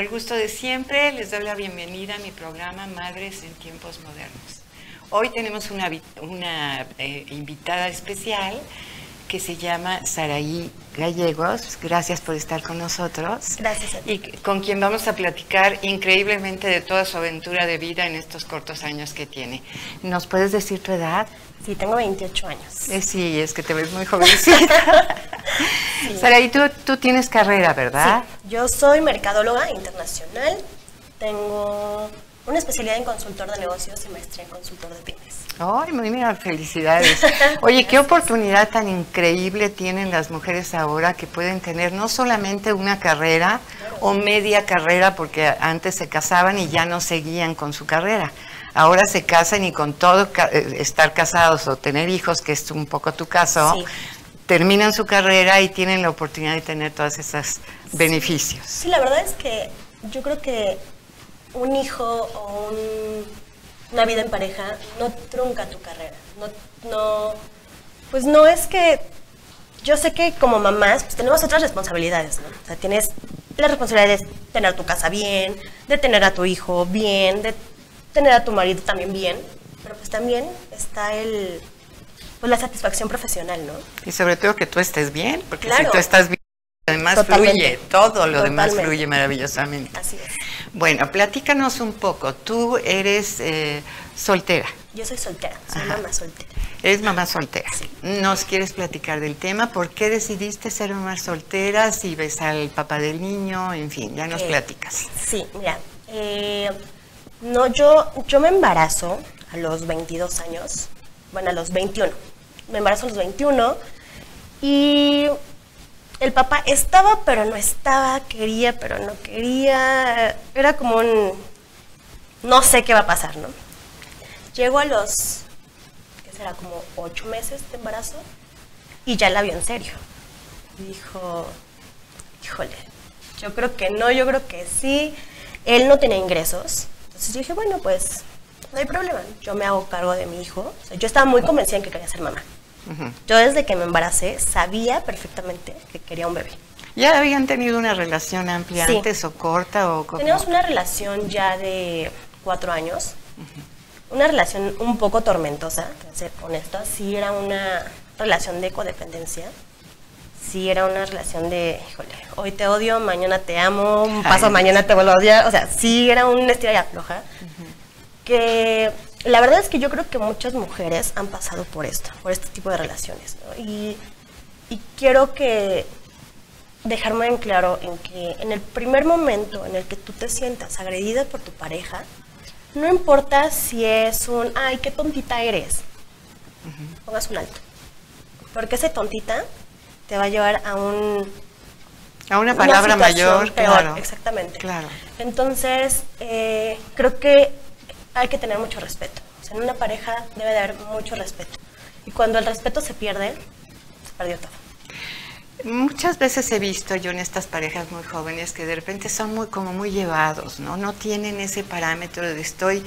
el gusto de siempre, les doy la bienvenida a mi programa Madres en Tiempos Modernos. Hoy tenemos una, una eh, invitada especial que se llama Saraí Gallegos. Gracias por estar con nosotros. Gracias. Y con quien vamos a platicar increíblemente de toda su aventura de vida en estos cortos años que tiene. ¿Nos puedes decir tu edad? Sí, tengo 28 años. Eh, sí, es que te ves muy jovencita. Saraí, tú, tú tienes carrera, ¿verdad? Sí, yo soy mercadóloga internacional. Tengo una especialidad en consultor de negocios y maestría en consultor de pymes. Ay, mira, felicidades. Oye, qué oportunidad tan increíble tienen las mujeres ahora que pueden tener no solamente una carrera o media carrera, porque antes se casaban y ya no seguían con su carrera. Ahora se casan y con todo eh, estar casados o tener hijos, que es un poco tu caso, terminan su carrera y tienen la oportunidad de tener todos esos beneficios. Sí, la verdad es que yo creo que un hijo o un una vida en pareja no trunca tu carrera. No, no, pues no es que yo sé que como mamás pues tenemos otras responsabilidades, ¿no? O sea, tienes la responsabilidad de tener tu casa bien, de tener a tu hijo bien, de tener a tu marido también bien, pero pues también está el pues la satisfacción profesional, ¿no? Y sobre todo que tú estés bien, porque si tú estás bien, además fluye, todo lo demás fluye maravillosamente. Así es. Bueno, platícanos un poco. Tú eres eh, soltera. Yo soy soltera, soy mamá soltera. Eres mamá soltera. ¿Nos quieres platicar del tema? ¿Por qué decidiste ser mamá soltera? Si ves al papá del niño, en fin, ya nos platicas. Sí, mira, eh, no, yo, yo me embarazo a los 22 años, bueno, a los 21. Me embarazo a los 21 y el papá estaba, pero no estaba, quería, pero no quería. Era como un. No sé qué va a pasar, ¿no? Llego a los. ¿Qué será? Como ocho meses de embarazo y ya la vio en serio. dijo: Híjole, yo creo que no, yo creo que sí. Él no tenía ingresos. Entonces dije: Bueno, pues no hay problema. Yo me hago cargo de mi hijo. yo estaba muy convencida en que quería ser mamá. Yo desde que me embaracé sabía perfectamente que quería un bebé. ¿Ya habían tenido una relación amplia antes o corta? o Teníamos una relación ya de cuatro años. Una relación un poco tormentosa, para ser honesta. Sí era una relación de codependencia. Sí era una relación de, híjole, hoy te odio, mañana te amo, un paso mañana te vuelvo a odiar. O sea, sí era un estilo ya floja. Que la verdad es que yo creo que muchas mujeres han pasado por esto, por este tipo de relaciones. Y, quiero que dejarme en claro en que en el primer momento en el que tú te sientas agredida por tu pareja, no importa si es un, ay, qué tontita eres, pongas un alto. Porque ese tontita te va a llevar a un... A una palabra mayor, claro. Exactamente. Claro. Entonces, eh, creo que hay que tener mucho respeto. en una pareja debe de haber mucho respeto. Y cuando el respeto se pierde, se perdió todo. Muchas veces he visto yo en estas parejas muy jóvenes que de repente son muy como muy llevados, ¿no? No tienen ese parámetro de estoy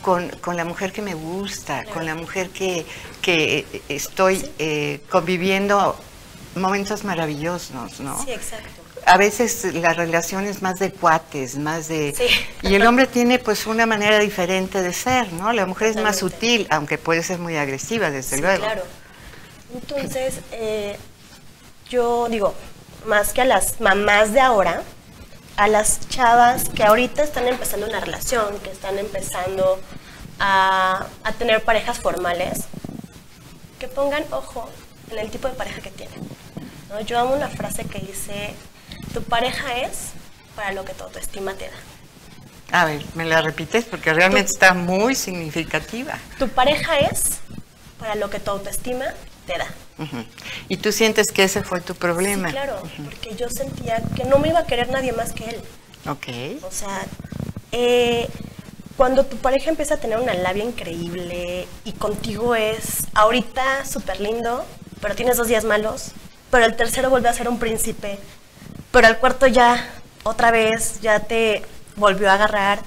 con, la mujer que me gusta, con la mujer que, que estoy eh, conviviendo momentos maravillosos, ¿no? Sí, exacto a veces la relación es más de cuates, más de... Y el hombre tiene pues una manera diferente de ser, ¿no? La mujer es más sutil, aunque puede ser muy agresiva, desde sí, luego. claro. Entonces, eh, yo digo, más que a las mamás de ahora, a las chavas que ahorita están empezando una relación, que están empezando a, a tener parejas formales, que pongan ojo en el tipo de pareja que tienen. ¿No? Yo amo una frase que dice, tu pareja es para lo que tu autoestima te da. A ver, me la repites porque realmente está muy significativa. Tu pareja es para lo que tu autoestima te da. ¿Y tú sientes que ese fue tu problema? Sí, claro, porque yo sentía que no me iba a querer nadie más que él. Ok. O sea, eh, cuando tu pareja empieza a tener una labia increíble y contigo es ahorita súper lindo, pero tienes dos días malos, pero el tercero vuelve a ser un príncipe, pero al cuarto ya, otra vez, ya te volvió a agarrar.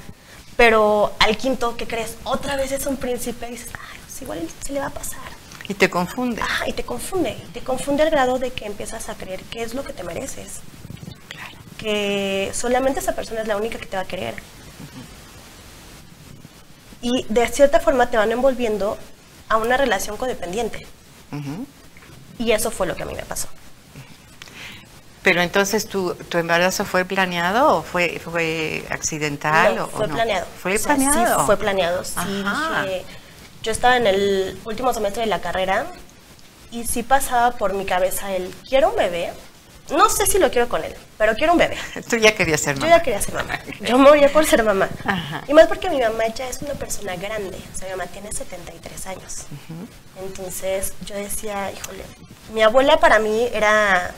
Pero al quinto, ¿qué crees? Otra vez es un príncipe y dices, ay, pues igual se le va a pasar. Y te confunde. y te confunde. Te confunde al grado de que empiezas a creer qué es lo que te mereces. Claro. que solamente esa persona es la única que te va a querer. Y de cierta forma te van envolviendo a una relación codependiente. Y eso fue lo que a mí me pasó. Pero entonces, ¿tu, tu embarazo fue planeado o fue, fue accidental? No, o, o fue no? planeado. ¿Fue O sea, planeado? Sí, fue planeado. Sí, dije, yo estaba en el último semestre de la carrera y sí pasaba por mi cabeza el, quiero un bebé. No sé si lo quiero con él, pero quiero un bebé. Tú ya querías ser Yo mamá. ya quería ser mamá. Yo moría por ser mamá. Ajá. Y más porque mi mamá ya es una persona grande. O sea, mi mamá tiene 73 años. Entonces yo decía, híjole, mi abuela para mí era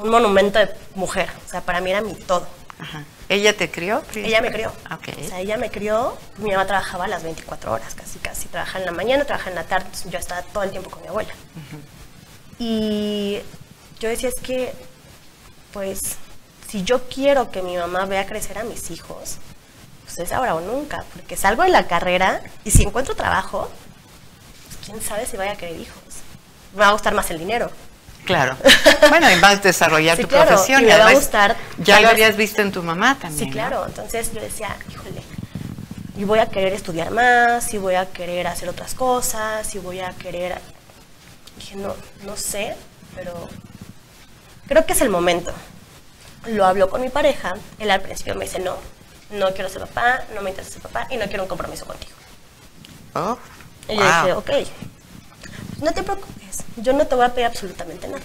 un monumento de mujer. O sea, para mí era mi todo. Ajá. ¿Ella te crió? Ella me crió. Ok. O sea, ella me crió. Mi mamá trabajaba las 24 horas, casi, casi. Trabajaba en la mañana, trabajaba en la tarde. yo estaba todo el tiempo con mi abuela. Y yo decía, es que, pues, si yo quiero que mi mamá vea crecer a mis hijos, pues es ahora o nunca. Porque salgo de la carrera y si encuentro trabajo, pues quién sabe si vaya a querer hijos. Me va a gustar más el dinero. Claro. Bueno, y vas a desarrollar Sí, tu claro, profesión. y me va a gustar, Ya lo habías visto en tu mamá también. Sí, ¿no? claro. Entonces yo decía, híjole, y voy a querer estudiar más, y voy a querer hacer otras cosas, y voy a querer... Dije, no, no sé, pero creo que es el momento. Lo hablo con mi pareja, él al principio me dice, no, no quiero ser papá, no me interesa ser papá, y no quiero un compromiso contigo. Oh, Y yo wow. dije, ok, no te preocupes, yo no te voy a pedir absolutamente nada.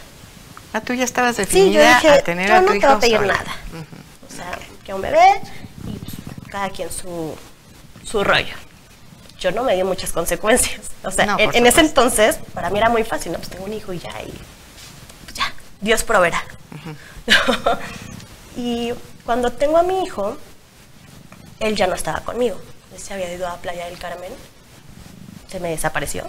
Ah, tú ya estabas Sí, yo definida dije, a tener yo a tu no te hijo voy a pedir sola. nada. O sea, que un bebé y pues, cada quien su, su rollo. Yo no me di muchas consecuencias. O sea, No, en, en ese entonces, para mí era muy fácil, ¿no? Pues tengo un hijo y ya, y Dios proveerá. y cuando tengo a mi hijo, él ya no estaba conmigo. Él se había ido a Playa del Carmen, se me desapareció.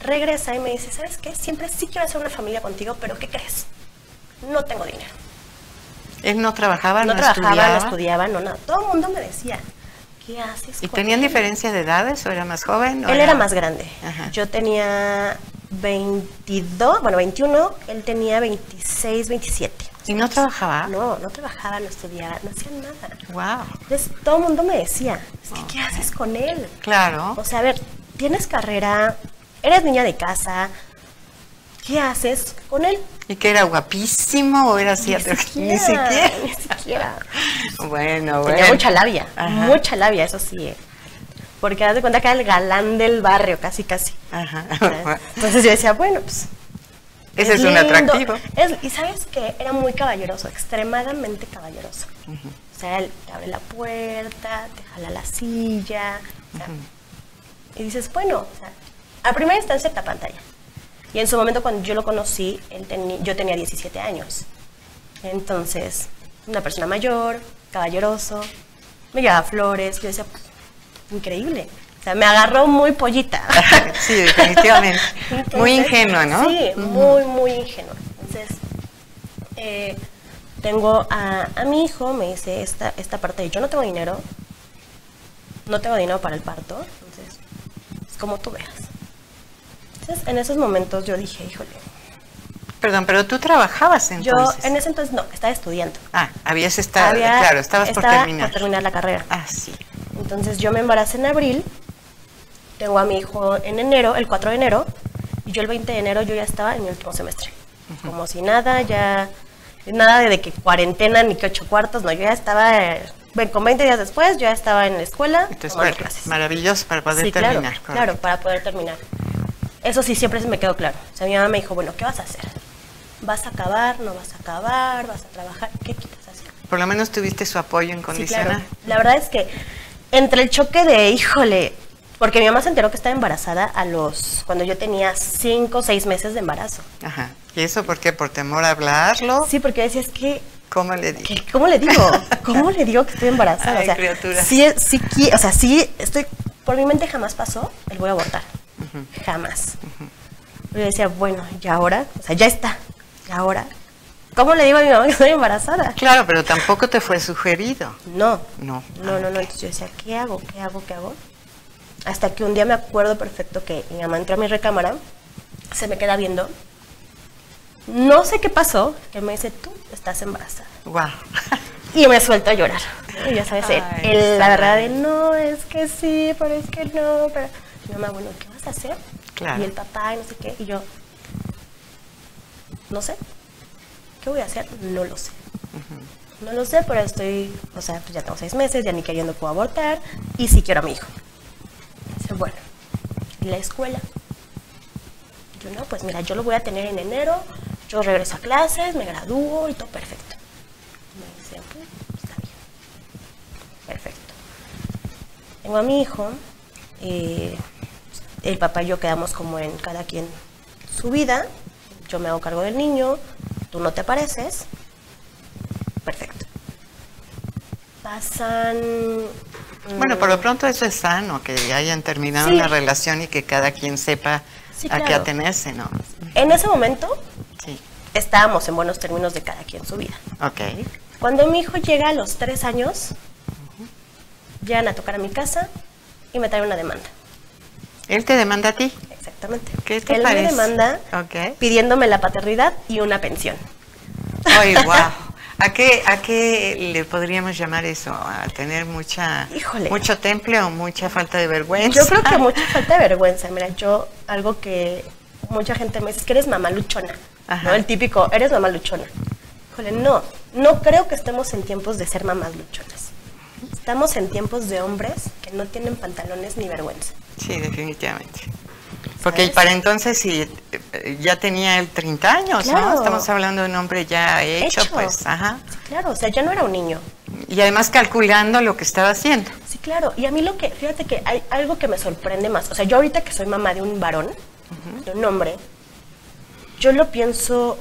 Regresa y me dice, ¿sabes qué? Siempre sí quiero hacer una familia contigo, pero ¿qué crees? No tengo dinero. Él no trabajaba, No, no, trabajaba, estudiaba. no estudiaba, no nada. Todo el mundo me decía, ¿qué haces? ¿Y tenían él?". diferencia de edades o era más joven? o Él era más grande. Ajá. Yo tenía 22, bueno, 21, él tenía 26, 27. ¿Y no trabajaba? No, no trabajaba, no estudiaba, no hacía nada. Wow. Entonces todo el mundo me decía, es que, ¿qué haces con él? Claro. O sea, a ver, tienes carrera, eres niña de casa, ¿qué haces con él? ¿Y que era guapísimo o era así? Ni Ni siquiera. Ni siquiera. Bueno, bueno. Tenía mucha labia, Ajá. mucha labia, eso sí. eh. Porque haz de cuenta que era el galán del barrio, casi, casi. Ajá. ¿sabes? Entonces yo decía, bueno, pues. Ese es, un lindo. atractivo. Es- y sabes que era muy caballeroso, extremadamente caballeroso. O sea, él te abre la puerta, te jala la silla. o sea, Y dices, bueno, o sea, a primera instancia esta pantalla. Y en su momento cuando yo lo conocí, él yo tenía 17 años. Entonces, una persona mayor, caballeroso, me llevaba flores, yo decía, pues, increíble. O sea, me agarró muy pollita. sí, definitivamente. Muy ingenua, ¿no? Sí, muy, muy ingenua. Entonces, eh, tengo a, a mi hijo, me dice esta, esta parte de yo no tengo dinero, no tengo dinero para el parto, entonces, es como tú veas. Entonces, en esos momentos yo dije, híjole, Perdón, pero tú trabajabas yo entonces. en ese entonces no, estaba estudiando. Ah, habías estado, Había- claro, estabas por terminar. por terminar la carrera. Ah, sí. Entonces yo me embaracé en abril, tengo a mi hijo en enero, el 4 de enero, y yo el 20 de enero yo ya estaba en mi último semestre. Como si nada, ya nada de que cuarentena ni que ocho cuartos, no, yo ya estaba, eh, con 20 días después, yo ya estaba en la escuela clases. maravilloso para poder Sí, terminar. claro, correcto. para poder terminar. Eso sí, siempre se me quedó claro. O sea, mi mamá me dijo, bueno, ¿qué vas a hacer? ¿Vas a acabar? ¿No vas a acabar? ¿Vas a trabajar? ¿Qué quieres hacer? Por lo menos tuviste su apoyo Sí, incondicional. claro. La verdad es que entre el choque de, híjole, porque mi mamá se enteró que estaba embarazada a los, cuando yo tenía cinco o seis meses de embarazo. Ajá. ¿Y eso por qué? ¿Por temor a hablarlo? Sí, porque decía, es que, ¿Cómo le que- ¿cómo le digo? ¿Cómo le digo que estoy embarazada? Ay, o sea, criatura. sí, sí, o sea, sí, estoy, por mi mente jamás pasó el voy a abortar. Jamás. Yo decía, bueno, ¿y ahora? O sea, ya está. ¿Y ahora? ¿Cómo le digo a mi mamá que estoy embarazada? Claro, pero tampoco te fue sugerido. No, No. No, no, no. Entonces yo decía, ¿qué hago? ¿Qué hago? ¿Qué hago? Hasta que un día me acuerdo perfecto que mi mamá entró a mi recámara, se me queda viendo No sé qué pasó, que me dice, tú estás embarazada. Wow. Y me suelto a llorar. Y ya sabes, el- Ay, el- la verdad de no, es que sí, pero es que no. Pero... Mi mamá, bueno, ¿qué vas a hacer? Claro. Y el papá, y no sé qué. Y yo, no sé. ¿Qué voy a hacer? No lo sé. No lo sé, pero estoy, o sea, pues ya tengo seis meses, ya ni queriendo puedo abortar. Y sí quiero a mi hijo. Dice, bueno, ¿y la escuela? Yo no, pues mira, yo lo voy a tener en enero, yo regreso a clases, me gradúo y todo perfecto. Me dice, ok, está bien. Perfecto. Tengo a mi hijo, eh, el papá y yo quedamos como en cada quien su vida, yo me hago cargo del niño, tú no te apareces, perfecto. Pasan... Bueno, mm, por lo pronto eso es sano, que hayan terminado Sí. una relación y que cada quien sepa Sí, a qué atenerse, ¿no? En ese momento Sí. estábamos en buenos términos de cada quien su vida. Ok. Cuando mi hijo llega a los tres años, llegan a tocar a mi casa y me traen una demanda. Él te demanda a ti. Exactamente. ¿Qué te Él parece? me demanda Ok. pidiéndome la paternidad y una pensión. Ay, wow. ¿A qué, ¿A qué le podríamos llamar eso? ¿A tener mucha, Híjole. mucho temple o mucha falta de vergüenza? Yo creo que mucha falta de vergüenza. Mira, yo algo que mucha gente me dice es que eres mamá luchona. Ajá. ¿no? El típico, eres mamá luchona. Híjole, no, no creo que estemos en tiempos de ser mamás luchonas. Estamos en tiempos de hombres que no tienen pantalones ni vergüenza. Sí, definitivamente. Porque para entonces sí, eh, ya tenía el 30 años, ¿no? Claro. Estamos hablando de un hombre ya hecho, Hecho. pues, ajá. Sí, claro, o sea, ya no era un niño. Y además calculando lo que estaba haciendo. Sí, claro. Y a mí lo que, fíjate que hay algo que me sorprende más. O sea, yo ahorita que soy mamá de un varón, de un hombre, yo lo pienso,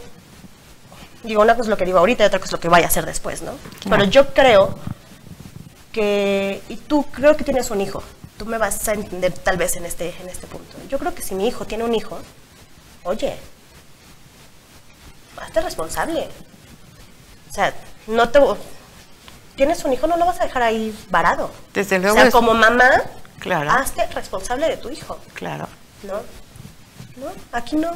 digo, una cosa es lo que digo ahorita y otra cosa es lo que vaya a hacer después, ¿no? Pero yo creo que, y tú creo que tienes un hijo, tú me vas a entender tal vez en este, en este punto. Yo creo que si mi hijo tiene un hijo, oye, hazte responsable. O sea, no te... Tienes un hijo, no lo vas a dejar ahí varado. Desde O luego sea, es- como mamá, Claro. hazte responsable de tu hijo, Claro. ¿no? No, aquí no.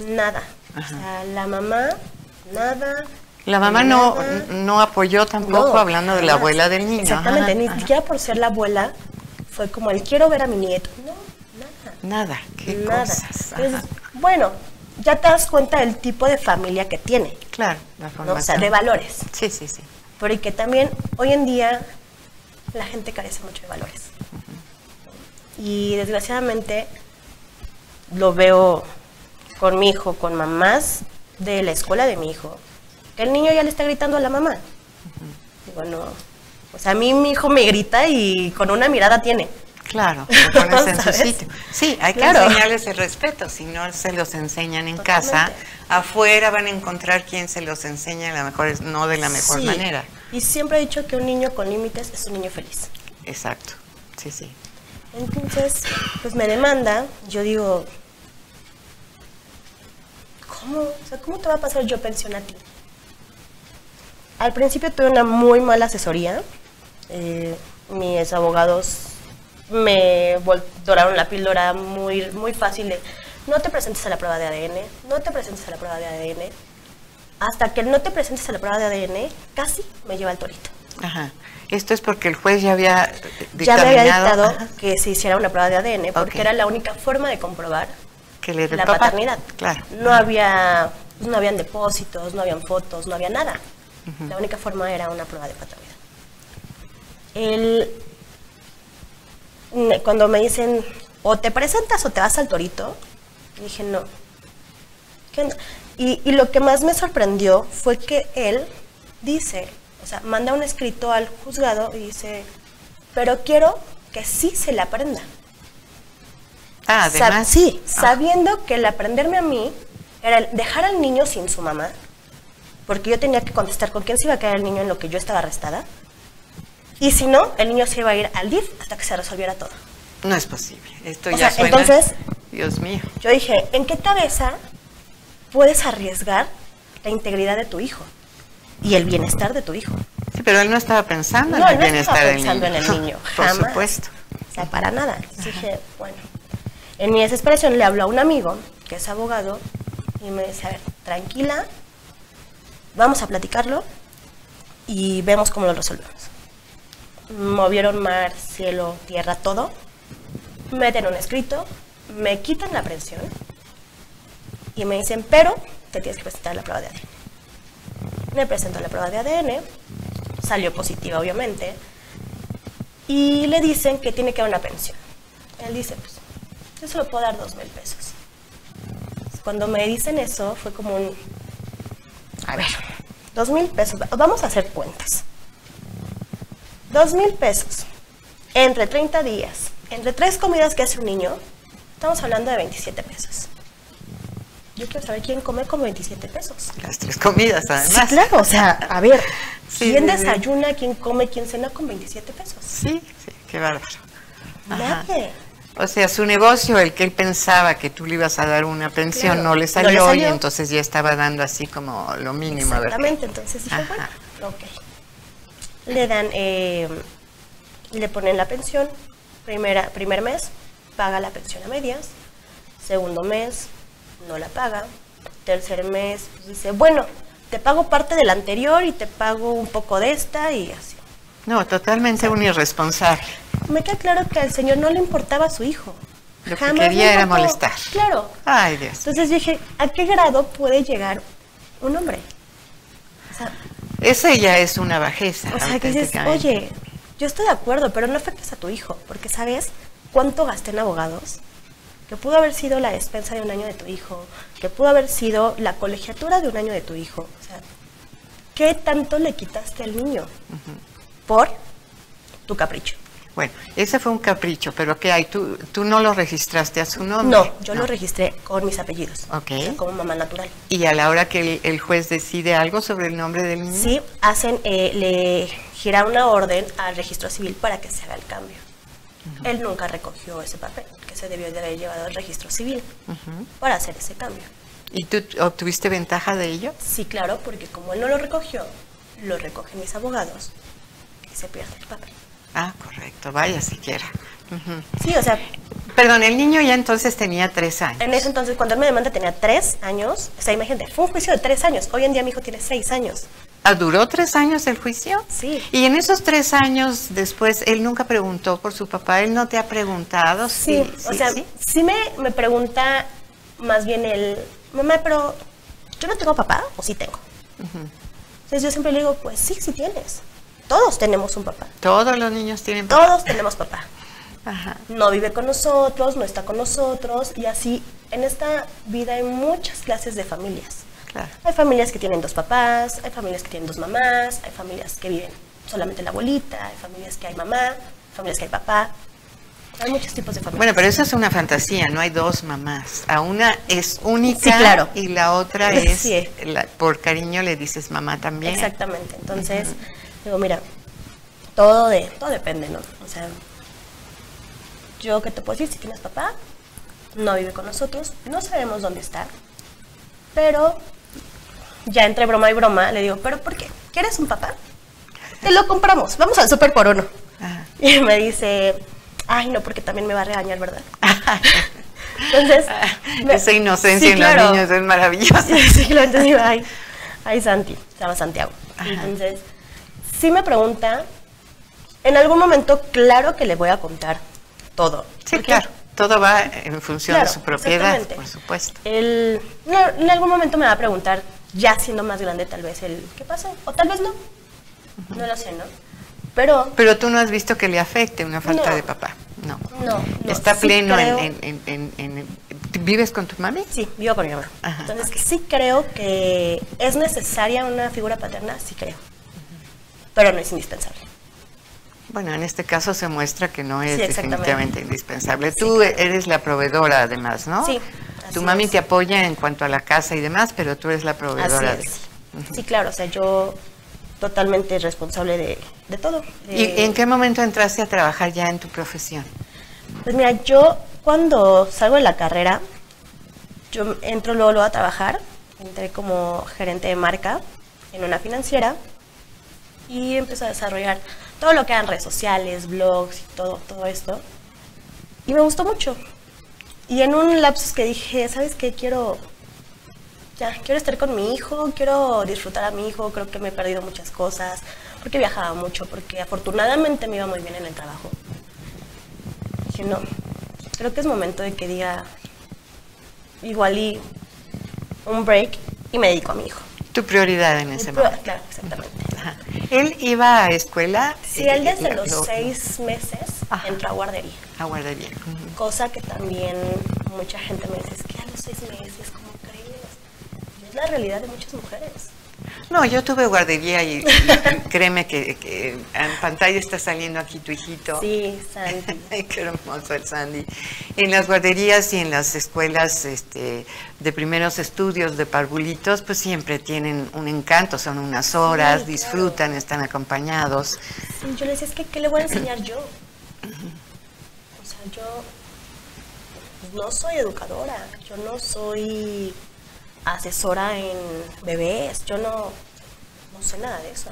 Nada. O sea, la mamá, nada. La mamá no, no apoyó tampoco No, hablando de la abuela del niño. Exactamente, Ajá, ni ajá. siquiera por ser la abuela fue como el quiero ver a mi nieto. No, nada. Nada, qué nada. cosas. Entonces, bueno, ya te das cuenta del tipo de familia que tiene, Claro, la ¿no? O sea, formación. de valores. Sí, sí, sí. Pero que también hoy en día la gente carece mucho de valores. Y desgraciadamente lo veo con mi hijo, con mamás de la escuela de mi hijo, que el niño ya le está gritando a la mamá. Digo, no. O sea, a mí mi hijo me grita y con una mirada tiene. Claro, lo pones en su sitio. Sí, hay que Claro. enseñarles el respeto, si no se los enseñan en casa, afuera van a encontrar quien se los enseña a la mejor, no de la mejor Sí. manera. Y siempre he dicho que un niño con límites es un niño feliz. Exacto, sí, sí. Entonces, pues me demanda, yo digo, ¿cómo? O sea, ¿cómo te va a pasar yo pensión a ti? Al principio tuve una muy mala asesoría. eh, mis abogados me doraron la píldora muy, muy fácil de no te presentes a la prueba de ADN, no te presentes a la prueba de ADN. Hasta que no te presentes a la prueba de ADN, casi me lleva al torito. Ajá. Esto es porque el juez ya había Ya me había dictado ajá, que se hiciera una prueba de ADN porque era la única forma de comprobar que le el la papá. paternidad. Claro. No había, no habían depósitos, no habían fotos, no había nada. La única forma era una prueba de paternidad. El, cuando me dicen o te presentas o te vas al torito, dije no. Y, y lo que más me sorprendió fue que él dice, o sea, manda un escrito al juzgado y dice, pero quiero que sí se le aprenda. Ah, Sab- además. sí, Ah, sabiendo que el aprenderme a mí era el dejar al niño sin su mamá, porque yo tenía que contestar con quién se iba a quedar el niño en lo que yo estaba arrestada, y si no, el niño se iba a ir al DIF hasta que se resolviera todo. No es posible. Esto O ya sea, suena. entonces- Dios mío. Yo dije, ¿en qué cabeza puedes arriesgar la integridad de tu hijo y el bienestar de tu hijo? Sí, pero él no estaba pensando No, en el no bienestar del pensando niño. en el niño, Por jamás. supuesto. O sea, para nada. Entonces dije, bueno. En mi desesperación le hablo a un amigo, que es abogado, Y me dice, a ver, tranquila, vamos a platicarlo y vemos cómo lo resolvemos. Movieron mar, cielo, tierra, todo. Meten un escrito, me quitan la presión y me dicen, pero te tienes que presentar la prueba de ADN. Me presento la prueba de ADN, salió positiva obviamente, y le dicen que tiene que dar una pensión. Él dice, pues, yo se lo puedo dar dos mil pesos. Cuando me dicen eso, fue como un, a ver, dos mil pesos, vamos a hacer cuentas. Dos mil pesos, entre 30 días, entre tres comidas que hace un niño, estamos hablando de 27 pesos. Yo quiero saber quién come con 27 pesos. Las tres comidas, además. Sí, claro, o sea, a ver, Sí, ¿quién sí, desayuna, quién come, quién cena con 27 pesos? Sí, sí, qué bárbaro. Nadie. O sea, su negocio, el que él pensaba que tú le ibas a dar una pensión, Claro, no le no le salió, y salió. entonces ya estaba dando así como lo mínimo. ¿verdad? Exactamente, entonces dije, Ajá. bueno, ok. Le dan, eh, le ponen la pensión, primera, primer mes, paga la pensión a medias, segundo mes, no la paga, tercer mes, pues dice, bueno, te pago parte del anterior y te pago un poco de esta y así. No, totalmente un irresponsable. Me queda claro que al señor no le importaba a su hijo. Lo que Jamás quería era molestar. Claro. Ay, Dios. Entonces dije, ¿a qué grado puede llegar un hombre? O sea, Esa ya es una bajeza. O sea, que dices, oye, yo estoy de acuerdo, pero no afectes a tu hijo, porque ¿sabes cuánto gasté en abogados? Que pudo haber sido la despensa de un año de tu hijo, que pudo haber sido la colegiatura de un año de tu hijo. O sea, ¿qué tanto le quitaste al niño? Por tu capricho. Bueno, ese fue un capricho, pero ¿qué hay? ¿Tú, tú no lo registraste a su nombre? No, yo lo registré con mis apellidos. Ok. o sea, como mamá natural. Y a la hora que el, el juez decide algo sobre el nombre del niño. Sí, hacen, eh, le gira una orden al registro civil para que se haga el cambio. Él nunca recogió ese papel, que se debió de haber llevado al registro civil para hacer ese cambio. ¿Y tú obtuviste ventaja de ello? Sí, claro, porque como él no lo recogió, lo recogen mis abogados se pierde el papel. Ah, correcto, vaya siquiera. Sí, o sea, Perdón, el niño ya entonces tenía tres años. en ese entonces, cuando él me demanda, tenía tres años. O sea, imagínate, fue un juicio de tres años. Hoy en día mi hijo tiene seis años. Ah, ¿Duró tres años el juicio? Sí. Y en esos tres años después, él nunca preguntó por su papá, él no te ha preguntado. Sí, o sea, sí, me, me pregunta más bien el, mamá, pero ¿yo no tengo papá o sí tengo? Entonces yo siempre le digo, pues sí, sí tienes. Todos tenemos un papá. Todos los niños tienen papá. Todos tenemos papá. Ajá. No vive con nosotros, no está con nosotros y así en esta vida hay muchas clases de familias. Claro. Hay familias que tienen dos papás, hay familias que tienen dos mamás, hay familias que viven solamente la abuelita, hay familias que hay mamá, hay familias que hay papá. Hay muchos tipos de familias. Bueno, pero eso es una fantasía, no hay dos mamás. A una es única Sí, claro. y la otra es, Sí. la- por cariño le dices mamá también. Exactamente. Entonces, digo, mira, todo de, todo depende, ¿no? O sea, yo qué te puedo decir, si tienes papá, no vive con nosotros, no sabemos dónde está, pero ya entre broma y broma le digo, ¿pero por qué? ¿Quieres un papá? Te lo compramos, vamos al súper por uno. Ajá. Y me dice, ay, no, porque también me va a regañar, ¿verdad? Entonces, me- Esa inocencia Sí, en claro. los niños es maravillosa. Sí, claro, entonces digo, ay, ay, Santi, se llama Santiago. Ajá. Entonces, sí me pregunta, en algún momento, claro que le voy a contar todo. Sí, Porque claro. Todo va en función Claro, de su propiedad, por supuesto. Él, no, en algún momento me va a preguntar, ya siendo más grande, tal vez, el, ¿qué pasó? O tal vez no. No lo sé, ¿no? Pero, Pero tú no has visto que le afecte una falta No. de papá. No. no, no. Está sí pleno creo- en, en- en- ¿Vives con tu mami? Sí, vivo con mi mamá. Ajá, Entonces, sí creo que es necesaria una figura paterna, sí creo. Pero no es indispensable. Bueno, en este caso se muestra que no es Sí, definitivamente indispensable. Tú eres la proveedora además, ¿no? Sí, Tu mami es. te apoya en cuanto a la casa y demás, pero tú eres la proveedora. Así de- es. Sí, claro, o sea, yo totalmente responsable de, de todo. ¿Y en qué momento entraste a trabajar ya en tu profesión? Pues mira, yo cuando salgo de la carrera, yo entro luego, luego a trabajar, entré como gerente de marca en una financiera y empecé a desarrollar todo lo que eran redes sociales, blogs y todo, todo esto. Y me gustó mucho. Y en un lapsus que dije, ¿sabes qué? Quiero, ya, quiero estar con mi hijo, quiero disfrutar a mi hijo, creo que me he perdido muchas cosas, porque viajaba mucho, porque afortunadamente me iba muy bien en el trabajo. Dije, no, creo que es momento de que diga igual y un break y me dedico a mi hijo. Tu prioridad en ese momento. Claro, exactamente. ¿Él iba a escuela? Sí, él desde eh, los lo- seis meses Ajá. entró a guardería. A guardería. Cosa que también mucha gente me dice, es que a los seis meses, ¿cómo crees? Y es la realidad de muchas mujeres. No, yo tuve guardería y, y créeme que, que en pantalla está saliendo aquí tu hijito. Sí, Sandy. Qué hermoso el Sandy. En las guarderías y en las escuelas este, de primeros estudios de parvulitos, pues siempre tienen un encanto, son unas horas, disfrutan, están acompañados. Sí, yo le decía, es que, ¿qué le voy a enseñar yo? O sea, yo pues, no soy educadora, yo no soy asesora en bebés, yo no, no sé nada de eso.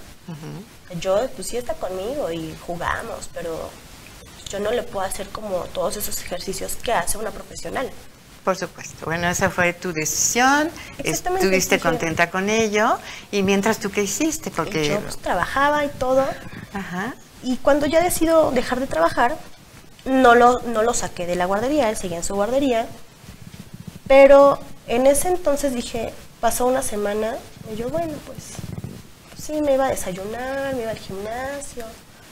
Yo, pues sí está conmigo y jugamos, pero yo no le puedo hacer como todos esos ejercicios que hace una profesional. Por supuesto. Bueno, esa fue tu decisión, Exactamente, estuviste contenta con ello. ¿Y mientras tú qué hiciste? Porque... Yo pues, trabajaba y todo, Ajá. Y cuando ya decido dejar de trabajar, no lo, no lo saqué de la guardería, él seguía en su guardería. Pero en ese entonces dije, pasó una semana, y yo, bueno, pues, pues sí, me iba a desayunar, me iba al gimnasio,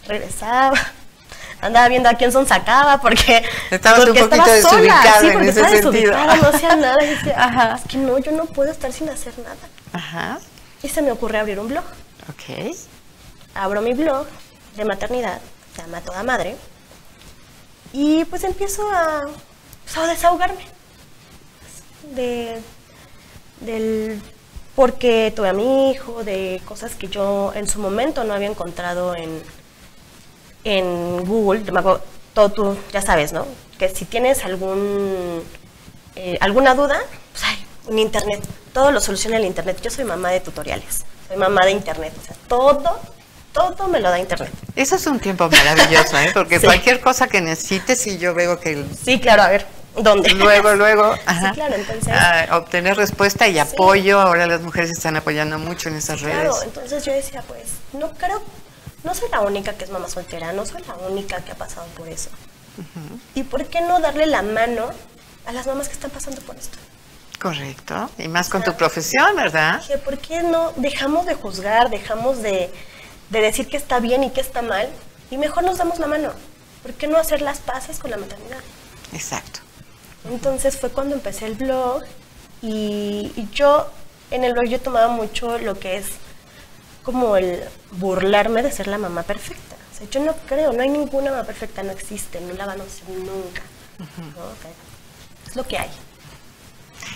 regresaba. Andaba viendo a quién son sacaba porque, Estabas un porque poquito estaba sola, desubicada sí, en porque ese estaba sentido. desubicada, no hacía nada. Y decía, Ajá. es que no, yo no puedo estar sin hacer nada. Ajá. Y se me ocurre abrir un blog Ok. abro mi blog de maternidad, se llama Toda Madre, y pues empiezo a, pues, a desahogarme de, del por qué tuve a mi hijo, de cosas que yo en su momento no había encontrado en, en Google. Todo tú ya sabes, ¿no? Que si tienes algún eh, alguna duda, pues hay un internet. Todo lo soluciona el internet. Yo soy mamá de tutoriales, soy mamá de internet. O sea, todo, todo me lo da internet. Eso es un tiempo maravilloso, ¿eh? Porque Sí. cualquier cosa que necesites y yo veo que el- Sí, claro, a ver, ¿dónde? luego, luego, ajá, claro, entonces- ah, obtener respuesta y apoyo. Ahora las mujeres están apoyando mucho en esas redes. Claro, entonces yo decía, pues, no creo, no soy la única que es mamá soltera, no soy la única que ha pasado por eso. ¿Y por qué no darle la mano a las mamás que están pasando por esto? Correcto. Y más con tu profesión, ¿verdad? Dije, ¿por qué no dejamos de juzgar, dejamos de, de decir que está bien y que está mal? Y mejor nos damos la mano. ¿Por qué no hacer las paces con la maternidad? Exacto. Entonces fue cuando empecé el blog y, y yo en el blog yo tomaba mucho lo que es como el burlarme de ser la mamá perfecta. O sea, yo no creo, no hay ninguna mamá perfecta, no existe, no la van a ser nunca. Es lo que hay.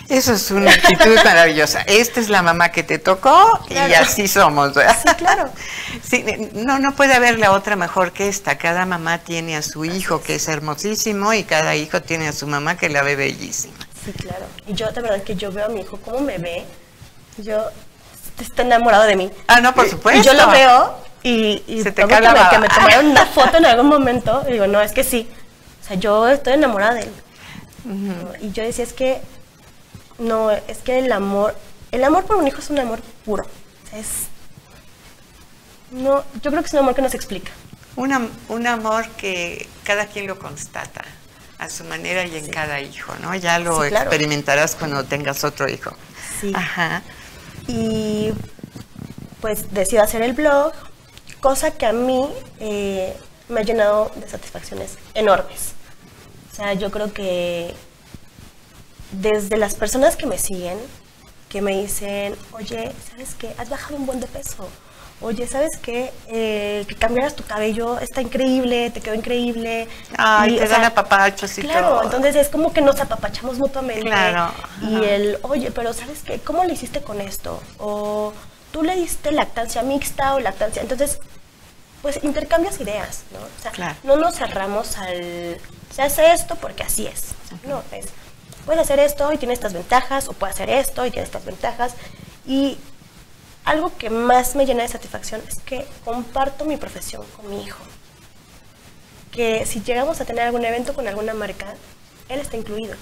Eso es una actitud maravillosa. Esta es la mamá que te tocó y así somos. ¿verdad? Sí, claro. Sí, no, no puede haber la otra mejor que esta. Cada mamá tiene a su hijo que es hermosísimo y cada hijo tiene a su mamá que la ve bellísima. Sí, claro. Y yo, de verdad, que yo veo a mi hijo, cómo me ve, yo está enamorado de mí. Ah, no, por supuesto. Y yo lo veo y, y Se te cae que la baba. que me tomaron una foto en algún momento. Y digo, no, es que sí. O sea, yo estoy enamorada de él. Y yo decía, es que, no, es que el amor, el amor por un hijo es un amor puro. Es, no, yo creo que es un amor que no se explica. Un, un amor que cada quien lo constata a su manera y en cada hijo, ¿no? Ya lo Sí, claro. experimentarás cuando tengas otro hijo. Sí. Ajá. Y pues decido hacer el blog, cosa que a mí eh, me ha llenado de satisfacciones enormes. O sea, yo creo que desde las personas que me siguen, que me dicen, oye, ¿sabes qué? Has bajado un buen de peso. Oye, ¿sabes qué? Eh, que cambiaras tu cabello está increíble, te quedó increíble. Ay, Y, te dan apapachos y Claro, todo. entonces es como que nos apapachamos mutuamente. Claro, Y ajá. el, oye, pero ¿sabes qué? ¿Cómo le hiciste con esto? O tú le diste lactancia mixta o lactancia. Entonces, pues intercambias ideas, ¿no? O sea, Claro. no nos cerramos al, se hace esto porque así es. No, es, puedes hacer esto y tiene estas ventajas, o puedes hacer esto y tiene estas ventajas. Y algo que más me llena de satisfacción es que comparto mi profesión con mi hijo. Que si llegamos a tener algún evento con alguna marca, él está incluido.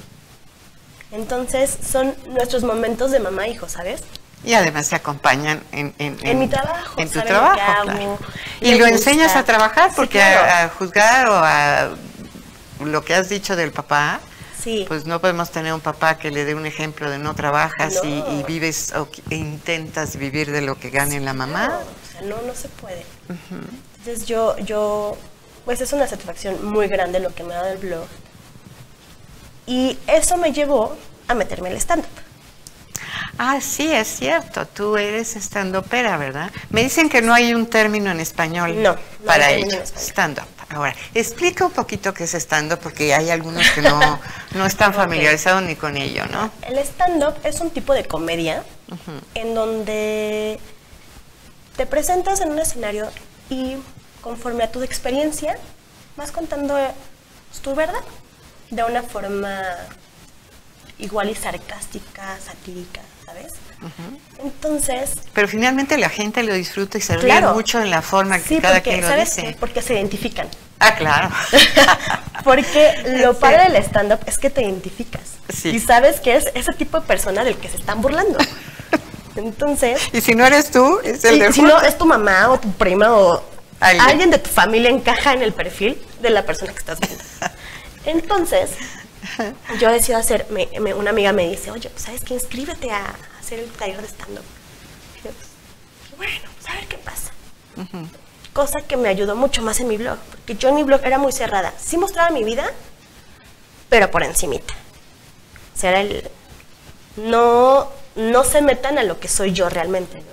Entonces son nuestros momentos de mamá e hijo, ¿sabes? Y además se acompañan en, en, En mi trabajo, En tu trabajo, hago, claro. Y lo gusta. enseñas a trabajar Sí, porque claro. a, a juzgar o a lo que has dicho del papá, Sí. pues no podemos tener un papá que le dé un ejemplo de no trabajas y, No. y vives o e intentas vivir de lo que gane la mamá. No, o sea, no, no se puede. Entonces yo, yo, pues es una satisfacción muy grande lo que me ha dado el blog. Y eso me llevó a meterme al stand-up. Ah, sí, es cierto. Tú eres estandopera, ¿verdad? Me dicen que no hay un término en español No, no para ello. Stand-up. Ahora, explica un poquito qué es stand-up porque hay algunos que no, no están familiarizados ni con ello, ¿no? El stand-up es un tipo de comedia en donde te presentas en un escenario y conforme a tu experiencia vas contando pues, tu verdad de una forma igual y sarcástica, satírica, ¿sabes? Entonces, Pero finalmente la gente lo disfruta y se ríe Claro. mucho en la forma que sí, cada porque, quien lo ¿sabes dice. qué? Porque se identifican. Ah, claro. Porque lo Sí. padre del stand-up es que te identificas. Sí. Y sabes que es ese tipo de persona del que se están burlando. Entonces, y si no eres tú, es el y de si no es tu mamá o tu prima o Alguien. alguien. de tu familia encaja en el perfil de la persona que estás viendo. Entonces, yo decido hacer, me- me- una amiga me dice, oye, pues, ¿sabes qué? Inscríbete a hacer el taller de stand-up. Pues, bueno, pues, a ver qué pasa. Cosa que me ayudó mucho más en mi blog, porque yo en mi blog era muy cerrada. Sí mostraba mi vida, pero por encimita. O sea, era el... No, no se metan a lo que soy yo realmente. ¿no?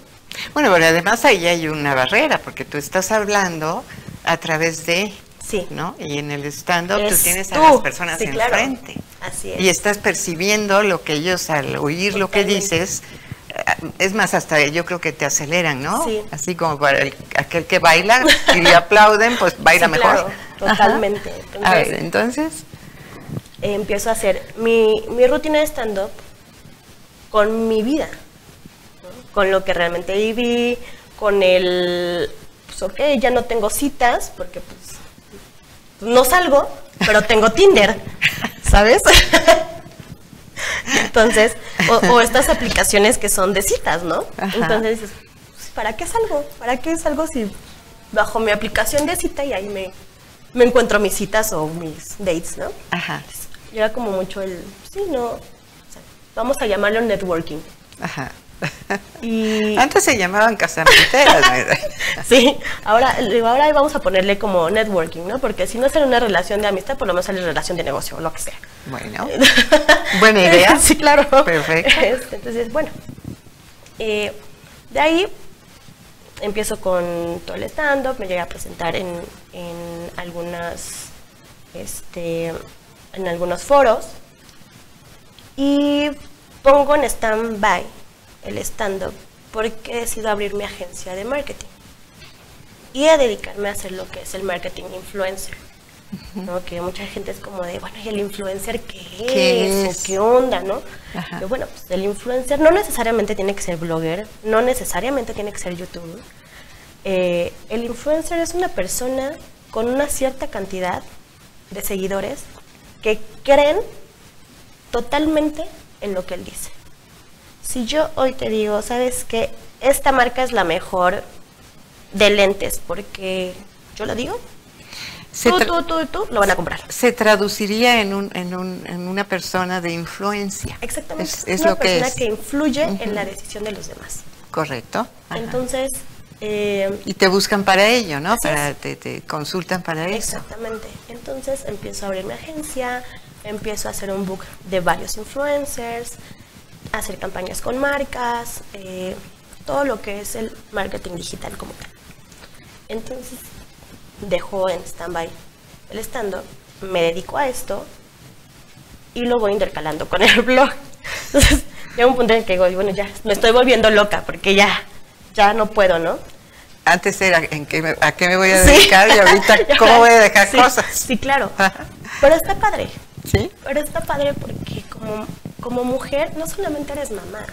Bueno, pero además ahí hay una barrera porque tú estás hablando a través de, Sí. ¿no? Y en el stand-up tú Es tienes a las personas Sí, claro. enfrente. Así es. Y estás percibiendo lo que ellos al oír lo que dices, eh, es más, hasta yo creo que te aceleran, ¿no? Sí. Así como para el- aquel que baila y le aplauden, pues baila Sí, mejor. claro, totalmente. Ajá. A ver, Entonces- entonces, Eh, empiezo a hacer mi, mi rutina de stand-up con mi vida, ¿no? con lo que realmente viví, con el, pues ok, ya no tengo citas, porque pues no salgo, pero tengo Tinder, ¿sabes? Entonces, o, o estas aplicaciones que son de citas, ¿no? Ajá. Entonces dices, pues, ¿para qué salgo? ¿Para qué salgo si bajo mi aplicación de cita y ahí me, me encuentro mis citas o mis dates, ¿no? ajá, Y era como mucho el, sí, no, o sea, vamos a llamarlo networking. ajá. Y Antes se llamaban casamenteras, sí, ahora, ahora vamos a ponerle como networking, ¿no? Porque si no sale una relación de amistad, por lo menos sale relación de negocio o lo que sea. Bueno, buena idea. sí, claro. Perfecto. Este, Entonces, bueno, eh, de ahí empiezo con todo el stand-up, me llegué a presentar en, en algunas, este, en algunos foros y pongo en stand-by el stand-up porque decido abrir mi agencia de marketing y a dedicarme a hacer lo que es el marketing influencer. ¿no? Que mucha gente es como de, bueno, ¿y el influencer qué, ¿Qué es? qué onda, no? Ajá. Yo, bueno, pues el influencer no necesariamente tiene que ser blogger, no necesariamente tiene que ser youtuber. Eh, el influencer es una persona con una cierta cantidad de seguidores que creen totalmente en lo que él dice. Si yo hoy te digo, ¿sabes qué? Esta marca es la mejor de lentes porque yo lo digo, Se, tú, tú, tú tú lo van a comprar. se traduciría en, un, en, un, en una persona de influencia. Exactamente. Es, Es, una lo que persona es. que influye en la decisión de los demás. Correcto. Ajá. Entonces, eh, y te buscan para ello, ¿no? Para, te, te consultan para eso. Exactamente. Entonces empiezo a abrir mi agencia, empiezo a hacer un book de varios influencers, hacer campañas con marcas, eh, todo lo que es el marketing digital como tal. Entonces dejo en stand-by el stand me dedico a esto y lo voy intercalando con el blog. Entonces llega un punto en el que digo, bueno, ya me estoy volviendo loca porque ya, ya no puedo, ¿no? Antes era en qué me- a qué me voy a Sí. dedicar y ahorita cómo voy a dejar Sí, cosas. Sí, claro. Pero está padre. ¿Sí? Pero está padre porque como, como mujer no solamente eres mamá.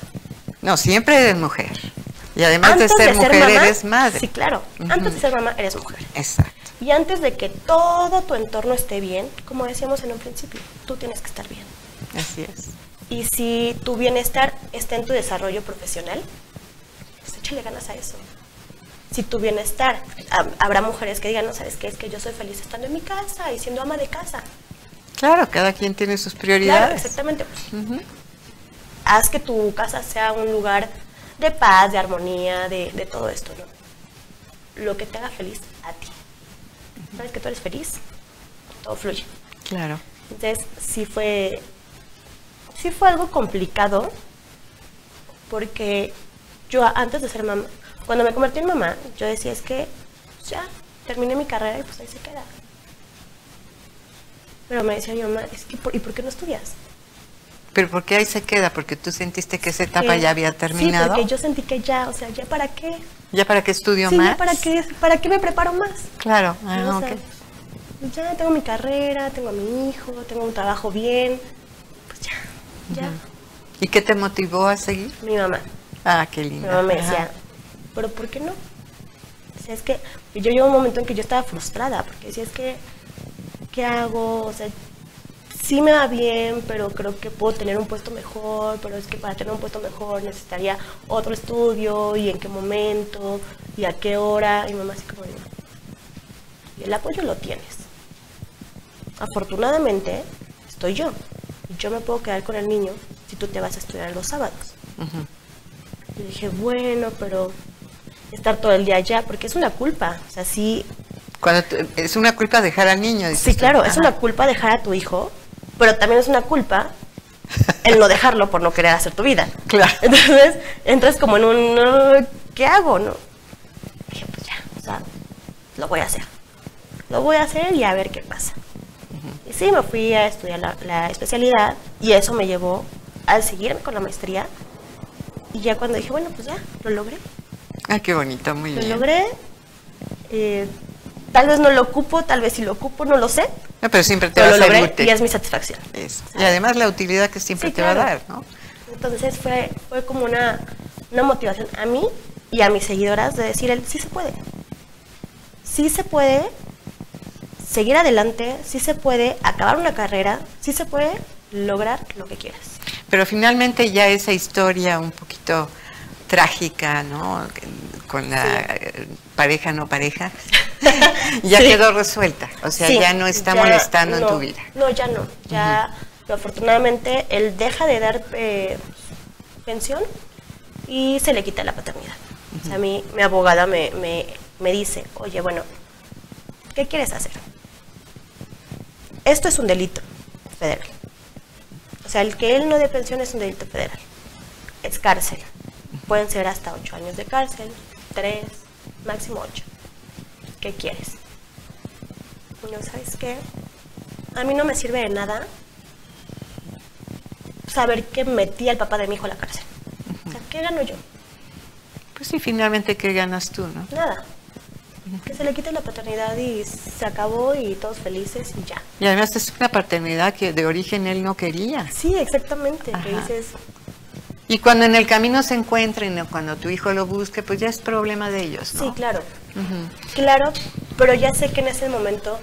No, siempre eres mujer. Y además Antes de ser mujer, mamá, eres madre. Sí, claro. Antes de ser mamá eres mujer. Exacto. Y antes de que todo tu entorno esté bien, como decíamos en un principio, tú tienes que estar bien. Así es. Y si tu bienestar está en tu desarrollo profesional, pues échale ganas a eso. Si tu bienestar, hab- habrá mujeres que digan, no sabes qué, es que yo soy feliz estando en mi casa y siendo ama de casa. Claro, cada quien tiene sus Claro, prioridades. exactamente. Haz que tu casa sea un lugar de paz, de armonía, de, de todo esto, ¿no? Lo que te haga feliz a ti. ¿Sabes que tú eres feliz? Todo fluye. Claro. Entonces, sí fue, sí fue algo complicado, porque yo antes de ser mamá, cuando me convertí en mamá, yo decía, es que pues ya, terminé mi carrera y pues ahí se queda. Pero me decía mi mamá, es que, ¿por- ¿y por qué no estudias? Pero ¿por qué ahí se queda? Porque tú sentiste que esa etapa ya había terminado. Sí, porque yo sentí que ya, o sea, ¿ya para qué? ¿Ya para qué estudio Sí, más? ¿ya para qué, para qué me preparo más? Claro. Ah, O sea, Ya tengo mi carrera, tengo a mi hijo, tengo un trabajo bien, pues ya, ya. ¿Y qué te motivó a seguir? Mi mamá, Ah, qué mi lindo. mamá me Ajá. decía, pero ¿por qué no? O sea, es que yo llevo un momento en que yo estaba frustrada, porque decía, es que, ¿qué hago? O sea, sí me va bien, pero creo que puedo tener un puesto mejor, pero es que para tener un puesto mejor necesitaría otro estudio, y en qué momento, y a qué hora, y mamá así como, "No". y el apoyo lo tienes. Afortunadamente, estoy yo, y yo me puedo quedar con el niño si tú te vas a estudiar los sábados. Y dije, bueno, pero estar todo el día allá, porque es una culpa. O sea, sí, Cuando es una culpa dejar al niño. dices sí tú. claro, es una culpa dejar a tu hijo, pero también es una culpa el no dejarlo por no querer hacer tu vida. Claro. Entonces, entras como en un, "No, ¿qué hago? no Dije, pues ya, o sea, lo voy a hacer. Lo voy a hacer y a ver qué pasa. Y sí, me fui a estudiar la, la especialidad y eso me llevó al seguirme con la maestría. Y ya cuando dije, bueno, pues ya, lo logré. Ah, qué bonito, muy Lo bien. logré. eh, tal vez no lo ocupo, tal vez sí lo ocupo, no lo sé. No, pero siempre te Pero va lo a logré y es mi satisfacción. Eso. Y además la utilidad que siempre Sí, te va a dar, ¿no? Entonces fue, fue como una, una motivación a mí y a mis seguidoras de decir, el, sí se puede. Sí se puede seguir adelante, sí se puede acabar una carrera, sí se puede lograr lo que quieras. Pero finalmente ya esa historia un poquito trágica, ¿no? Con la pareja no pareja, ya Sí. quedó resuelta. O sea, Sí, ya no está ya molestando en tu vida. No, ya no. Ya, afortunadamente, él deja de dar eh, pensión y se le quita la paternidad. O sea, a mí, mi abogada me, me, me dice, oye, bueno, ¿qué quieres hacer? Esto es un delito federal. O sea, el que él no dé pensión es un delito federal. Es cárcel. Pueden ser hasta ocho años de cárcel, tres, máximo ocho. ¿Qué quieres? No, ¿sabes qué? A mí no me sirve de nada saber que metí al papá de mi hijo a la cárcel. O sea, ¿qué gano yo? Pues sí, finalmente, ¿qué ganas tú, no? Nada. Que se le quite la paternidad y se acabó y todos felices y ya. Y además es una paternidad que de origen él no quería. Sí, exactamente. Que Ajá. dices, Y cuando en el camino se encuentren o cuando tu hijo lo busque, pues ya es problema de ellos, ¿no? sí, claro. Claro, pero ya sé que en ese momento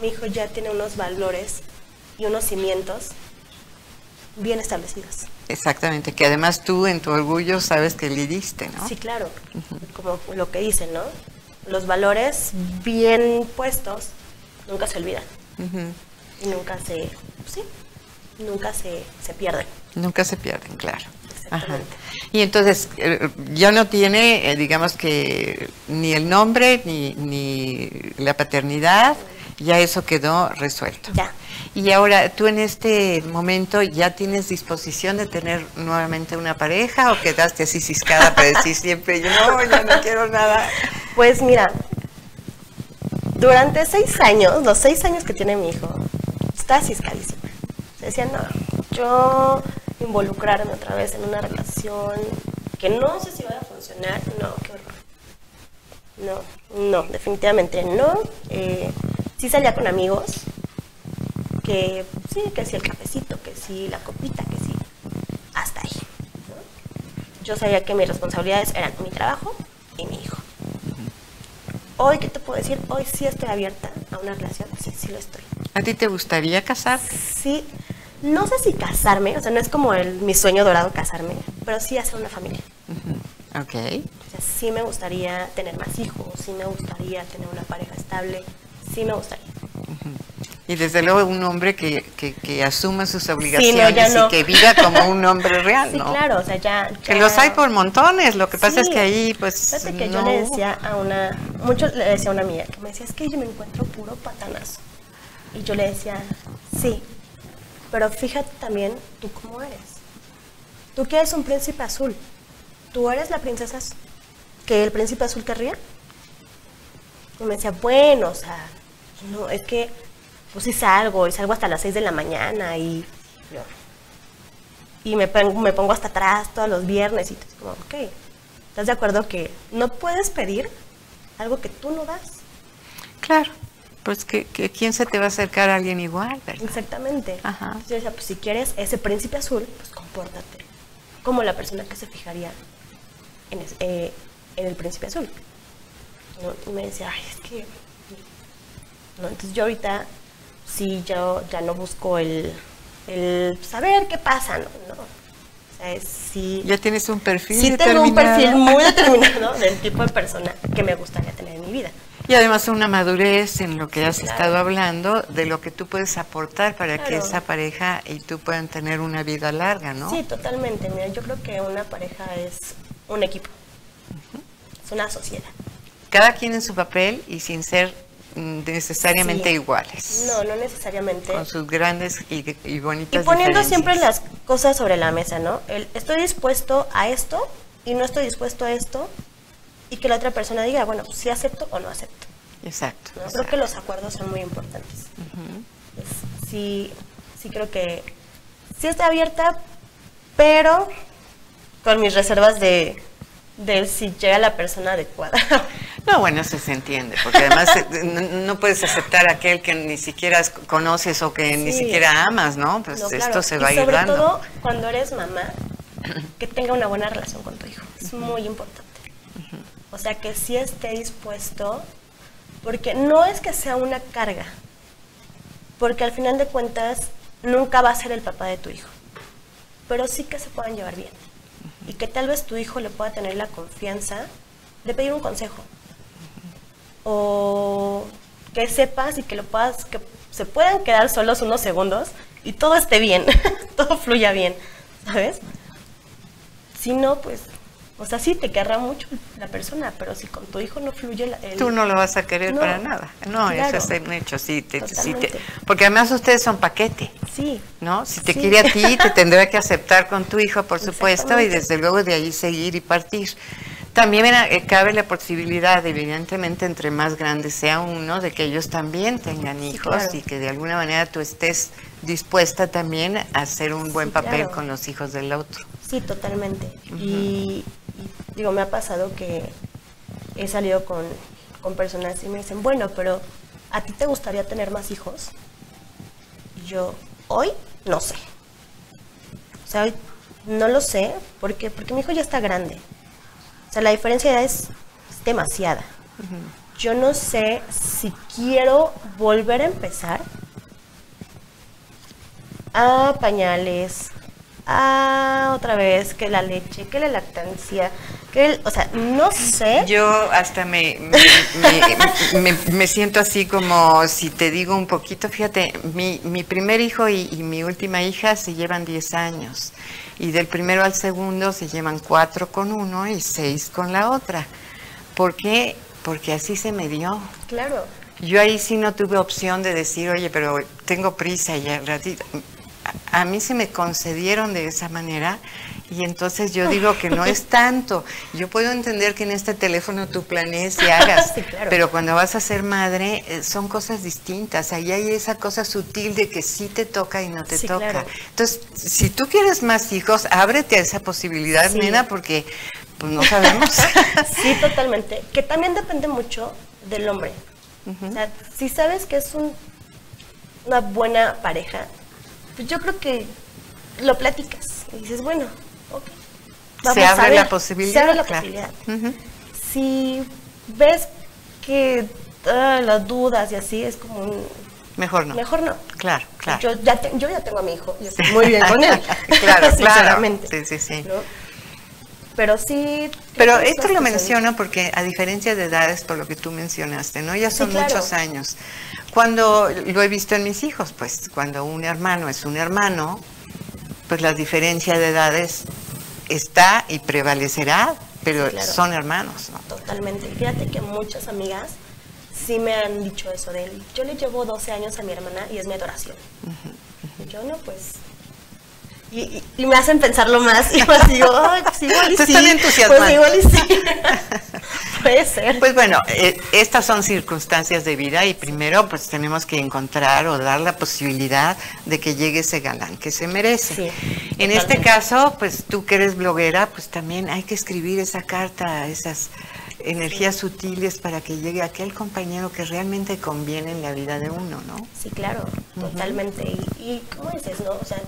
mi hijo ya tiene unos valores y unos cimientos bien establecidos. Exactamente, que además tú en tu orgullo sabes que le diste, ¿no? Sí, claro. Como lo que dicen, ¿no? Los valores bien puestos nunca se olvidan y nunca se, sí, nunca se, se pierden. Nunca se pierden, claro. Ajá. Y entonces eh, ya no tiene, eh, digamos que ni el nombre ni, ni la paternidad, ya eso quedó resuelto. Ya. Y ahora, ¿tú en este momento ya tienes disposición de tener nuevamente una pareja o quedaste así ciscada para decir siempre, yo no, ya no quiero nada? Pues mira, durante seis años, los seis años que tiene mi hijo, está ciscadísima. Decía, no, yo involucrarme otra vez en una relación que no sé si va a funcionar, no, qué horror. No, no, definitivamente no. Eh, sí salía con amigos, que sí, que sí el cafecito, que sí la copita, que sí, hasta ahí. ¿no? Yo sabía que mis responsabilidades eran mi trabajo y mi hijo. Hoy, ¿qué te puedo decir? Hoy sí estoy abierta a una relación, sí, sí lo estoy. ¿A ti te gustaría casarte? Sí, no sé si casarme, o sea, no es como el, mi sueño dorado casarme, pero sí hacer una familia. Ok. O sea, sí me gustaría tener más hijos, sí me gustaría tener una pareja estable, sí me gustaría. Y desde luego un hombre que, que, que asuma sus obligaciones y que viva como un hombre real, Sí, ¿no? claro, o sea, ya... Que los hay por montones, lo que pasa es que ahí pues Fíjate que no yo le decía a una, mucho le decía a una amiga que me decía, es que yo me encuentro puro patanazo. Y yo le decía, sí, pero fíjate también tú cómo eres. Tú que eres un príncipe azul, tú eres la princesa que el príncipe azul querría. Y me decía, bueno, o sea, no, es que pues sí salgo, y salgo hasta las 6 de la mañana y yo, y me pongo, me pongo hasta atrás todos los viernes y tú, como, ok, ¿estás de acuerdo que no puedes pedir algo que tú no das? Claro, pues que, que quién se te va a acercar a alguien igual, ¿verdad? Exactamente. Ajá. Entonces yo decía, pues si quieres ese príncipe azul, pues compórtate como la persona que se fijaría en, es- eh, en el príncipe azul. ¿no? Y me decía, ay, es que... ¿no? Entonces yo ahorita sí, yo ya no busco el, el saber qué pasa, ¿no? no. O sea, es sí... Ya tienes un perfil Sí tengo un perfil muy determinado del tipo de persona que me gustaría tener en mi vida. Y además una madurez en lo que has Claro. estado hablando, de lo que tú puedes aportar para que esa pareja y tú puedan tener una vida larga, ¿no? Sí, totalmente. Mira, yo creo que una pareja es un equipo. Es una sociedad. Cada quien en su papel y sin ser mm, necesariamente Sí. iguales. No, no necesariamente. Con sus grandes y, y Y bonitas poniendo siempre las cosas sobre la mesa, ¿no? El, estoy dispuesto a esto y no estoy dispuesto a esto. Y que la otra persona diga, bueno, pues sí acepto o no acepto. Exacto. ¿no? Creo exacto. que los acuerdos son muy importantes. Es- sí, sí creo que sí está abierta, pero con mis reservas de, de si llega la persona adecuada. No, bueno, eso se entiende, porque además eh, no, puedes aceptar a aquel que ni siquiera es- conoces o que ni Sí. siquiera amas, ¿no? Pues No, claro. esto se Y va a ir sobre dando. todo cuando eres mamá, que tenga una buena relación con tu hijo. Es muy importante. O sea, que sí esté dispuesto, porque no es que sea una carga, porque al final de cuentas nunca va a ser el papá de tu hijo, pero sí que se puedan llevar bien. Y que tal vez tu hijo le pueda tener la confianza de pedir un consejo. O que sepas y que lo puedas, que se puedan quedar solos unos segundos y todo esté bien, todo fluya bien, ¿sabes? Si no, pues, o sea, sí te querrá mucho la persona, pero si con tu hijo no fluye la, el- Tú no lo vas a querer No, para nada. No, claro. eso es un hecho. Sí, te- sí te- porque además ustedes son paquete. Sí, ¿No? Si te Sí. quiere a ti, te tendrá que aceptar con tu hijo, por supuesto, y desde luego de ahí seguir y partir. También eh, cabe la posibilidad, evidentemente, entre más grande sea uno, de que ellos también tengan Sí, hijos claro. y que de alguna manera tú estés dispuesta también a hacer un buen Sí, papel claro. con los hijos del otro. Sí, totalmente. y, y, digo, me ha pasado que he salido con, con personas y me dicen, bueno, pero ¿a ti te gustaría tener más hijos? Y yo, hoy, no sé. O sea, hoy no lo sé, porque porque mi hijo ya está grande. O sea, la diferencia es, es demasiada. Yo no sé si quiero volver a empezar a pañales, a otra vez que la leche, que la lactancia, que el, o sea, no sé. Yo hasta me, me, me- me- me siento así como si te digo un poquito, fíjate, mi, mi primer hijo y, y mi última hija se llevan 10 años y del primero al segundo se llevan 4 con uno y 6 con la otra. ¿Por qué? Porque así se me dio. Claro. Yo ahí sí no tuve opción de decir, oye, pero tengo prisa y al ratito. A, mí se me concedieron de esa manera y entonces yo digo que no es tanto. Yo puedo entender que en este teléfono tú planees y hagas, Sí, claro. pero cuando vas a ser madre eh, son cosas distintas. Ahí hay esa cosa sutil de que sí te toca y no te Sí, toca. claro. Entonces, si tú quieres más hijos, ábrete a esa posibilidad, Sí. nena, porque pues no sabemos. Sí, totalmente. Que también depende mucho del hombre. O sea, si sabes que es un- una buena pareja, pues yo creo que lo platicas y dices, bueno, ok. Se a abre ver. la posibilidad, Se abre la claro. posibilidad. Si ves que ah, las dudas y así es como un, Mejor no. Mejor no. Claro, claro. Yo ya, te- yo ya tengo a mi hijo y estoy muy bien con él. Claro, claro. Sí, sí, sí. ¿no? Pero sí. Pero esto es lo menciono porque a diferencia de edades, por lo que tú mencionaste, ¿no? Ya Sí, son claro. muchos años. Cuando lo he visto en mis hijos, pues cuando un hermano es un hermano, pues la diferencia de edades está y prevalecerá, pero claro. son hermanos, ¿no? Totalmente. Fíjate que muchas amigas sí me han dicho eso de él. Yo le llevo 12 años a mi hermana y es mi adoración. Yo no, pues. Y, y- y me hacen pensarlo más y más digo, ay, pues igual y Te sí. están entusiasmando. Pues igual y sí. Puede ser. Pues bueno, eh, estas son circunstancias de vida y primero pues tenemos que encontrar o dar la posibilidad de que llegue ese galán que se merece. Sí, en este caso, pues tú que eres bloguera, pues también hay que escribir esa carta, esas energías sutiles para que llegue aquel compañero que realmente conviene en la vida de uno, ¿no? Sí, claro, totalmente. Y, y ¿cómo dices, no? O sea,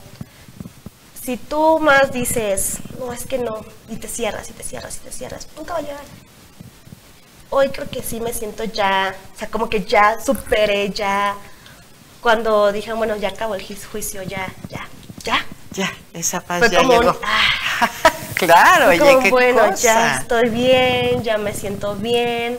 si tú más dices, no, es que no, y te cierras, y te cierras, y te cierras, nunca va a llegar. Hoy creo que sí me siento ya, o sea, como que ya superé, ya, cuando dije, bueno, ya acabó el ju- juicio, ya, ya, ya. Ya, esa paz Fue ya como un, llegó. ah, claro, fue oye, como, qué bueno, cosa. ya estoy bien, ya me siento bien,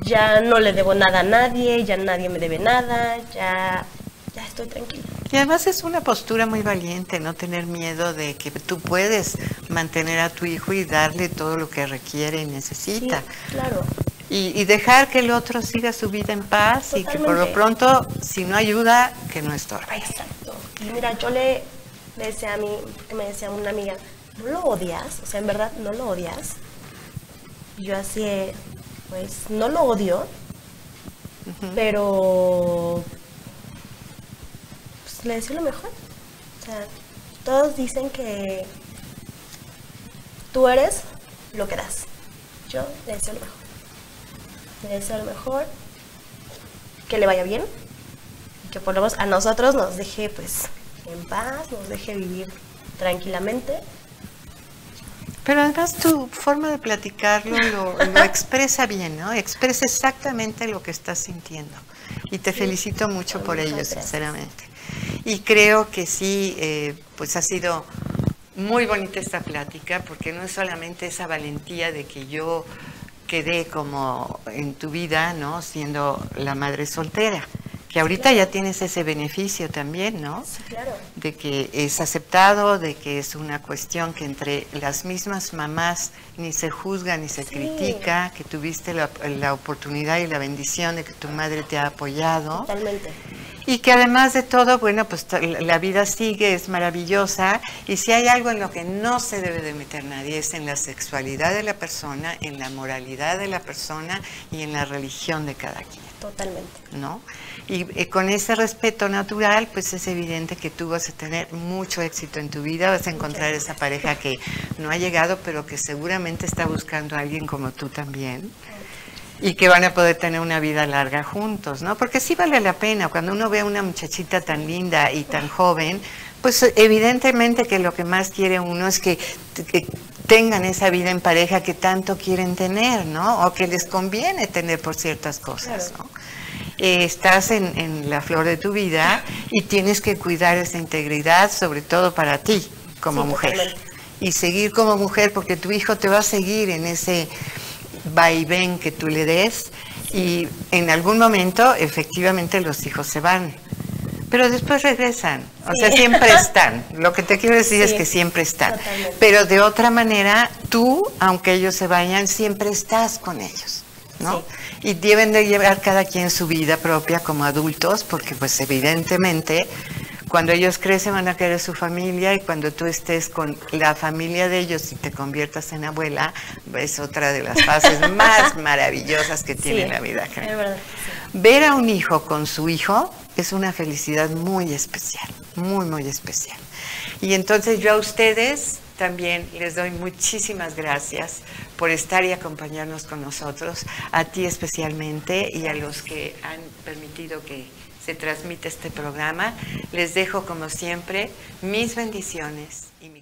ya no le debo nada a nadie, ya nadie me debe nada, ya, ya estoy tranquila. Y además es una postura muy valiente, no tener miedo de que tú puedes mantener a tu hijo y darle todo lo que requiere y Sí, necesita. claro. Y, y dejar que el otro siga su vida en paz y que por lo pronto, si no ayuda, que no estorbe. Exacto. Y mira, yo le, le decía a mí, porque me decía una amiga, ¿no lo odias? O sea, en verdad, ¿no lo odias? Y yo así, pues, no lo odio, pero pues, le deseo lo mejor. O sea, todos dicen que tú eres lo que das. Yo le deseo lo mejor. Le deseo lo mejor, que le vaya bien, que por lo menos a nosotros nos deje pues en paz, nos deje vivir tranquilamente. Pero además tu forma de platicarlo lo, lo expresa bien, ¿no? Expresa exactamente lo que estás sintiendo. Y te felicito mucho por ello, gracias. sinceramente. Y creo que sí, eh, pues ha sido muy bonita esta plática, porque no es solamente esa valentía de que yo quedé como en tu vida, ¿no? Siendo la madre soltera, que ahorita ya tienes ese beneficio también, ¿no? Sí, claro. de que es aceptado, de que es una cuestión que entre las mismas mamás ni se juzga ni se Sí. critica, que tuviste la, la oportunidad y la bendición de que tu madre te ha apoyado Totalmente. Y que además de todo, bueno, pues la vida sigue, es maravillosa y si hay algo en lo que no se debe de meter nadie es en la sexualidad de la persona, en la moralidad de la persona y en la religión de cada quien. Totalmente. ¿no? Y eh, con ese respeto natural, pues es evidente que tú vas a tener mucho éxito en tu vida, vas a encontrar esa pareja que no ha llegado, pero que seguramente está buscando a alguien como tú también. Y que van a poder tener una vida larga juntos, ¿no? Porque sí vale la pena, cuando uno ve a una muchachita tan linda y tan joven, pues evidentemente que lo que más quiere uno es que, que tengan esa vida en pareja que tanto quieren tener, ¿no? O que les conviene tener por ciertas cosas. ¿no? Eh, estás en, en la flor de tu vida y tienes que cuidar esa integridad, sobre todo para ti como Sí, mujer. Y seguir como mujer, porque tu hijo te va a seguir en ese vaivén que tú le des y en algún momento efectivamente los hijos se van. Pero después regresan, o sea, siempre están. Lo que te quiero decir es que siempre están. totalmente. Pero de otra manera, tú, aunque ellos se vayan, siempre estás con ellos, ¿no? Y deben de llevar cada quien su vida propia como adultos, porque pues evidentemente cuando ellos crecen van a querer su familia y cuando tú estés con la familia de ellos y te conviertas en abuela, es otra de las fases más maravillosas que tiene Sí, la vida. Es verdad. sí. Ver a un hijo con su hijo es una felicidad muy especial, muy, muy especial. Y entonces yo a ustedes también les doy muchísimas gracias por estar y acompañarnos con nosotros, a ti especialmente y a los que han permitido que se transmita este programa. Les dejo como siempre mis bendiciones y mi